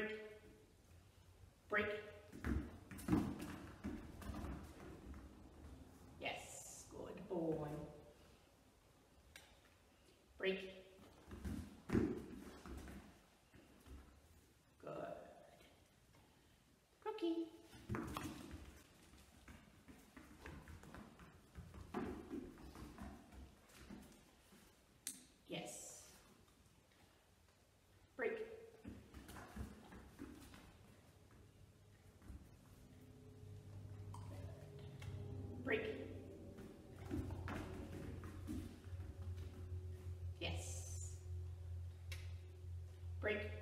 break, break. Yes, good boy. Break. Good. Cookie. Break. Yes. Break.